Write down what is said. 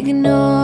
ignore.